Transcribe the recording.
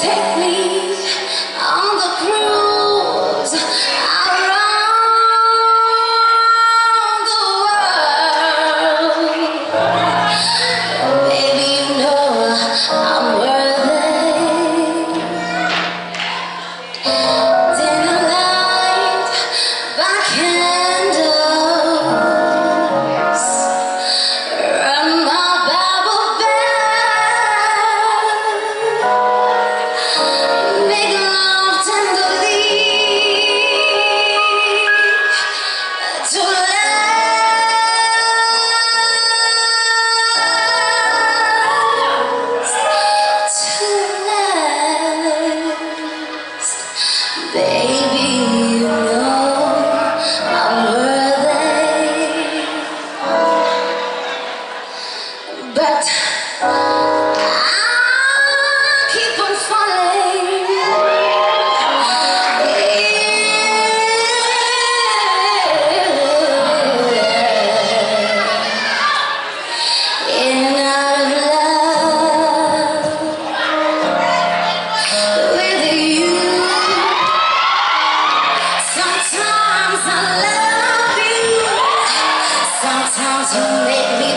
take me Sometimes I love you. Sometimes you make me